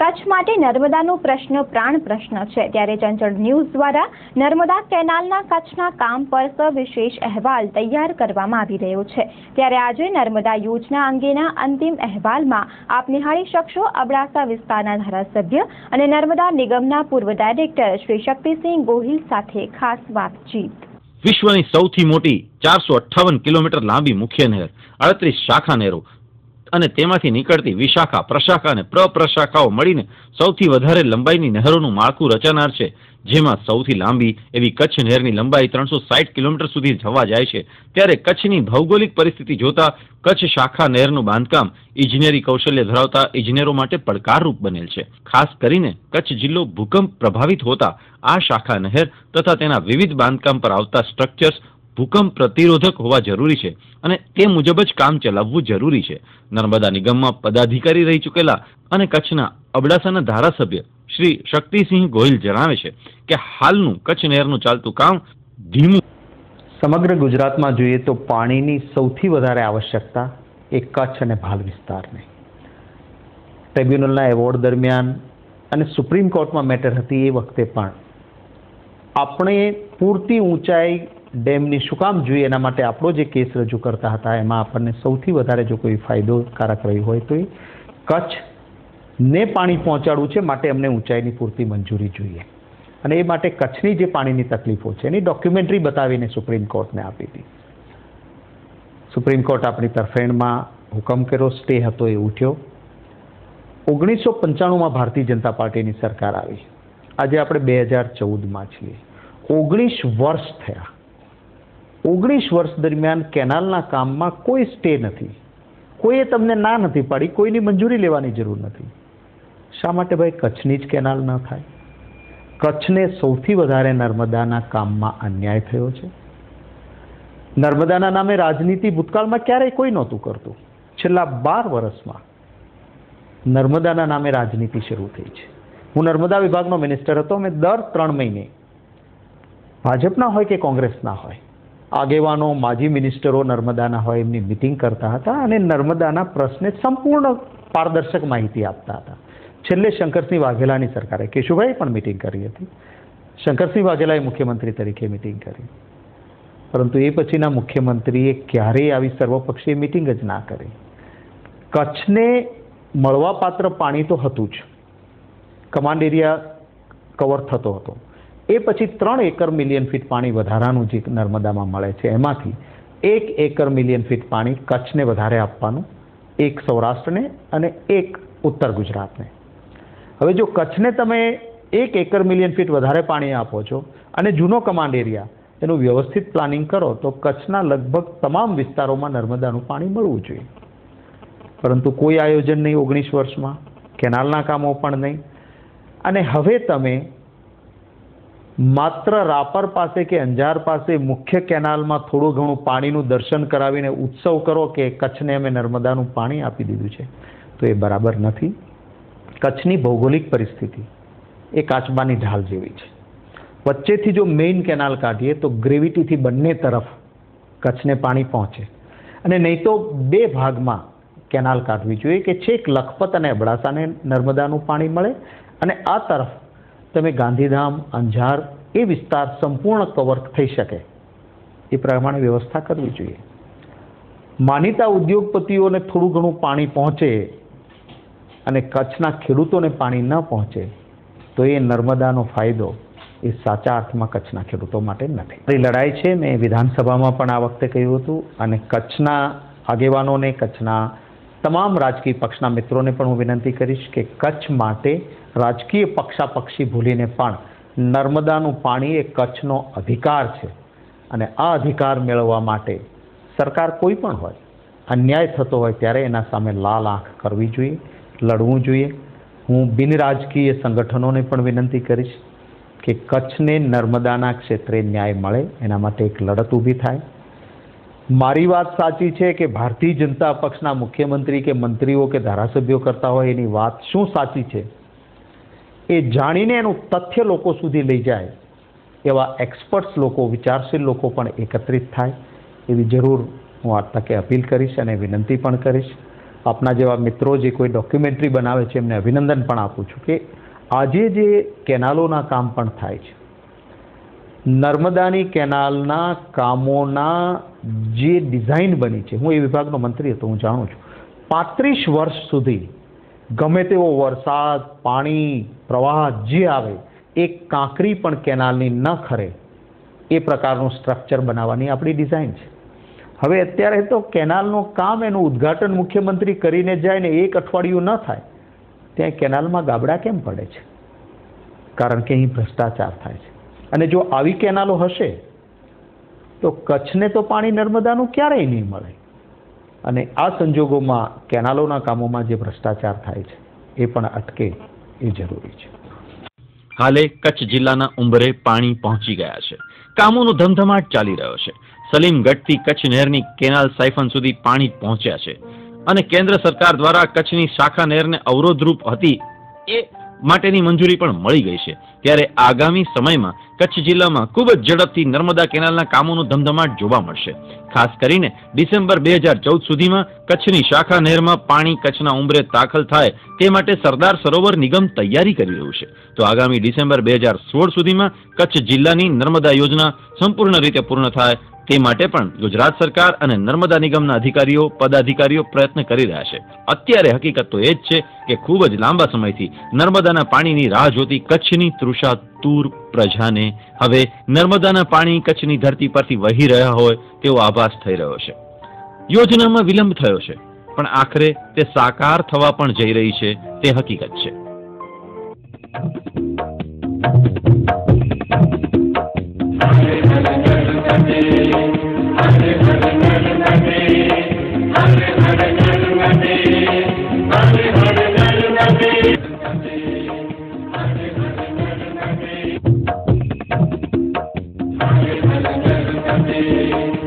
કચ્છ માટે નર્મદાનો પ્રશ્ન પ્રાણ પ્રશ્ન છે. ત્યારે ચંચળ ન્યૂઝ દ્વારા નર્મદા કેનાલના કચ્છના કામ પર સવિશેષ અહેવાલ તૈયાર કરવામાં આવી રહ્યો છે. ત્યારે આજે નર્મદા યોજના અંગેના અંતિમ અહેવાલમાં આપ નિહાળી શકશો અબડાસા વિસ્તારના ધારાસભ્ય અને નર્મદા નિગમના પૂર્વ ડાયરેક્ટર શ્રી શક્તિસિંહ ગોહિલ સાથે ખાસ વાતચીત. વિશ્વની સૌથી મોટી ચારસો અઠ્ઠાવન કિલોમીટર લાંબી મુખ્ય નહેર, અડત્રીસ શાખા નહેરો અને તેમાંથી નીકળતી વિશાખા, પ્રશાખા અને પ્રપ્રશાખાઓ મળીને સૌથી વધારે લંબાઈની નહેરોનું માળખું રચનાર છે, જેમાં સૌથી લાંબી એવી કચ્છ નહેરની લંબાઈ ત્રણસો સાઠ કિલોમીટર સુધી જવા જાય છે. ત્યારે કચ્છની ભૌગોલિક પરિસ્થિતિ જોતા કચ્છ શાખા નહેરનું બાંધકામ ઇજનેરી કૌશલ્ય ધરાવતા ઇજનેરો માટે પડકારરૂપ બનેલ છે. ખાસ કરીને કચ્છ જિલ્લો ભૂકંપ પ્રભાવિત હોતા આ શાખા નહેર તથા તેના વિવિધ બાંધકામ પર આવતા સ્ટ્રક્ચર્સ ભૂકંપ પ્રતિરોધક હોવા જરૂરી છે અને તે મુજબ જ કામ ચલાવવું જરૂરી છે. નર્મદા નિગમમાં પદાધિકારી રહી ચૂકેલા અને કચ્છના અબડાસાના ધારાસભ્ય શ્રી શક્તિસિંહ ગોહિલ જણાવે છે કે હાલનું કચ્છ નહેરનું ચાલતું કામ ધીમું સમગ્ર ગુજરાતમાં જોઈએ તો પાણીની સૌથી વધારે આવશ્યકતા એ કચ્છ અને ભાલ વિસ્તારને. ટ્રિબ્યુનલના એવોર્ડ દરમિયાન અને સુપ્રીમ કોર્ટમાં મેટર હતી એ વખતે પણ આપણે પૂરતી ઊંચાઈ ડેમની શું કામ જોઈએ એના માટે આપણો જે કેસ રજૂ કરતા હતા, એમાં આપણને સૌથી વધારે જો કોઈ ફાયદોકારક રહ્યું હોય તો એ કચ્છને પાણી પહોંચાડવું છે માટે અમને ઊંચાઈની પૂરતી મંજૂરી જોઈએ. અને એ માટે કચ્છની જે પાણીની તકલીફો છે, એની ડોક્યુમેન્ટરી બતાવીને સુપ્રીમ કોર્ટને આપી હતી. સુપ્રીમ કોર્ટ આપણી તરફેણમાં હુકમ કર્યો, સ્ટે હતો એ ઉઠ્યો. ઓગણીસો પંચાણુંમાં ભારતીય જનતા પાર્ટીની સરકાર આવી. આજે આપણે બે હજાર ચૌદમાં છીએ. ઓગણીસ વર્ષ થયા. ઓગણીસ વર્ષ દરમિયાન કેનાલના કામમાં કોઈ સ્ટે નથી. કોઈએ તમને ના નથી પાડી, કોઈની મંજૂરી લેવાની જરૂર નથી. શા માટે ભાઈ? કચ્છની જ કેનાલ ન થાય. કચ્છને સૌથી વધારે નર્મદાના કામમાં અન્યાય થયો છે. નર્મદાના નામે રાજનીતિ ભૂતકાળમાં ક્યારેય કોઈ નહોતું કરતું. છેલ્લા બાર વર્ષમાં નર્મદાના નામે રાજનીતિ શરૂ થઈ છે. હું નર્મદા વિભાગનો મિનિસ્ટર હતો અમે દર ત્રણ મહિને ભાજપના હોય કે કોંગ્રેસના હોય આગેવાનો, માજી મિનિસ્ટરો નર્મદાના હોય એમની મિટિંગ કરતા હતા અને નર્મદાના પ્રશ્ને સંપૂર્ણ પારદર્શક માહિતી આપતા હતા. છેલ્લે શંકરસિંહ વાઘેલાની સરકારે કેશુભાઈ પણ મિટિંગ કરી હતી. શંકરસિંહ વાઘેલાએ મુખ્યમંત્રી તરીકે મિટિંગ કરી. પરંતુ એ પછીના મુખ્યમંત્રીએ ક્યારેય આવી સર્વપક્ષીય મિટિંગ જ ના કરી. કચ્છને મળવાપાત્ર પાણી તો હતું જ. કમાન્ડ એરિયા કવર થતો હતો. એ પછી ત્રણ એકર મિલિયન ફીટ પાણી વધારાનું જે નર્મદામાં મળે છે, એમાંથી એક એકર મિલિયન ફીટ પાણી કચ્છને વધારે આપવાનું, એક સૌરાષ્ટ્રને અને એક ઉત્તર ગુજરાતને. હવે જો કચ્છને તમે એક એકર મિલિયન ફીટ વધારે પાણી આપો છો અને જૂનો કમાન્ડ એરિયા એનું વ્યવસ્થિત પ્લાનિંગ કરો, તો કચ્છના લગભગ તમામ વિસ્તારોમાં નર્મદાનું પાણી મળવું જોઈએ. પરંતુ કોઈ આયોજન નહીં ઓગણીસ વર્ષમાં, કેનાલના કામો પણ નહીં. અને હવે તમે માત્ર રાપર પાસે કે અંજાર પાસે મુખ્ય કેનાલમાં થોડું ઘણું પાણીનું દર્શન કરાવીને ઉત્સવ કરો કે કચ્છને અમે નર્મદાનું પાણી આપી દીધું છે? તો એ બરાબર નથી. કચ્છની ભૌગોલિક પરિસ્થિતિ એ કાચબાની ઢાલ જેવી છે. વચ્ચેથી જો મેઇન કેનાલ કાઢીએ તો ગ્રેવિટીથી બંને તરફ કચ્છને પાણી પહોંચે. અને નહીં તો બે ભાગમાં કેનાલ કાઢવી જોઈએ કે છેક લખપત અને અબડાસાને નર્મદાનું પાણી મળે અને આ તરફ તમે ગાંધીધામ, અંજાર એ વિસ્તાર સંપૂર્ણ કવર થઈ શકે. એ પ્રમાણે વ્યવસ્થા કરવી જોઈએ. માનીતા ઉદ્યોગપતિઓને થોડું ઘણું પાણી પહોંચે અને કચ્છના ખેડૂતોને પાણી ન પહોંચે, તો એ નર્મદાનો ફાયદો એ સાચા અર્થમાં કચ્છના ખેડૂતો માટે નથી. એ લડાઈ છે, મેં વિધાનસભામાં પણ આ વખતે કહ્યું હતું અને કચ્છના આગેવાનોને, કચ્છના તમામ રાજકીય પક્ષના મિત્રોને પણ હું વિનંતી કરીશ કે કચ્છ માટે રાજકીય પક્ષાપક્ષી ભૂલીને પણ નર્મદાનું પાણી એ કચ્છનો અધિકાર છે અને આ અધિકાર મેળવવા માટે સરકાર કોઈ પણ હોય, અન્યાય થતો હોય ત્યારે એના સામે લાલ આંખ કરવી જોઈએ, લડવું જોઈએ. હું બિનરાજકીય સંગઠનોને પણ વિનંતી કરીશ કે કચ્છને નર્મદાના ક્ષેત્રે ન્યાય મળે, એના માટે એક લડત ઊભી થાય. મારી વાત સાચી છે કે ભારતીય જનતા પક્ષના મુખ્યમંત્રી કે મંત્રીઓ કે ધારાસભ્યો કરતા હોય એની વાત શું સાચી છે? એ જાણીને એનું તથ્ય લોકો સુધી લઈ જાય. એવા એક્સપર્ટ્સ લોકો, વિચારશીલ લોકો પણ એકત્રિત થાય. એવી જરૂર હું આ તકે અપીલ કરીશ અને વિનંતી પણ કરીશ. આપના જેવા મિત્રો જે કોઈ ડોક્યુમેન્ટરી બનાવે છે, એમને અભિનંદન પણ આપું છું કે આજે જે કેનાલોના કામ પણ થાય છે નર્મદાની કેનાલના કામોના જે ડિઝાઇન બની છે, હું એ વિભાગનો મંત્રી હતો, હું જાણું છું. પાંત્રીસ વર્ષ સુધી ગમે તેવો વરસાદ, પાણી, પ્રવાહ જે આવે, એક કાંકરી પણ કેનાલની ન ખરે, એ પ્રકારનું સ્ટ્રક્ચર બનાવવાની આપણી ડિઝાઇન છે. હવે અત્યારે તો કેનાલનું કામ એનું ઉદ્ઘાટન મુખ્યમંત્રી કરીને જાય ને એક અઠવાડિયું ન થાય, ત્યાં કેનાલમાં ગાબડા કેમ પડે છે? કારણ કે અહીં ભ્રષ્ટાચાર થાય છે. અને જો આવી કેનાલો હશે, તો કચ્છને તો પાણી નર્મદાનું ક્યારેય નહીં મળે. અને આ સંજોગોમાં કેનાલોના કામોમાં જે ભ્રષ્ટાચાર થાય છે, એ પણ અટકે એ જરૂરી છે. હાલે કચ્છ જિલ્લાના ઉંબરે પાણી પહોંચી ગયા છે. કામોનો ધમધમાટ ચાલી રહ્યો છે. સલીમગઢથી કચ્છ નહેરની કેનાલ સાયફન સુધી પાણી પહોંચ્યા છે. અને કેન્દ્ર સરકાર દ્વારા કચ્છની શાખા નહેરને અવરોધરૂપ હતી એ માટેની મંજૂરી પણ મળી ગઈ છે. ત્યારે આગામી સમયમાં કચ્છ જિલ્લામાં ખૂબ જ ઝડપથી નર્મદા કેનાલના કામોનો ધમધમાટ જોવા મળશે. ખાસ કરીને ડિસેમ્બર બે હજાર ચૌદ સુધીમાં કચ્છની શાખા નહેરમાં પાણી કચ્છના ઉંબરે દાખલ થાય તે માટે સરદાર સરોવર નિગમ તૈયારી કરી રહ્યું છે. તો આગામી ડિસેમ્બર બે હજાર સોળ સુધીમાં કચ્છ જિલ્લાની નર્મદા યોજના સંપૂર્ણ રીતે પૂર્ણ થાય તે માટે પણ ગુજરાત સરકાર અને નર્મદા નિગમના અધિકારીઓ, પદાધિકારીઓ પ્રયત્ન કરી રહ્યા છે. અત્યારે હકીકત તો એ જ છે કે ખૂબ જ લાંબા સમયથી નર્મદાના પાણીની રાહ જોતી કચ્છની તૃષા તૂર પ્રજાને હવે નર્મદાના પાણી કચ્છની ધરતી પરથી વહી રહ્યા હોય તેવો આભાસ થઈ રહ્યો છે. યોજનામાં વિલંબ થયો છે, પણ આખરે તે સાકાર થવા પણ જઈ રહી છે, તે હકીકત છે. Amém.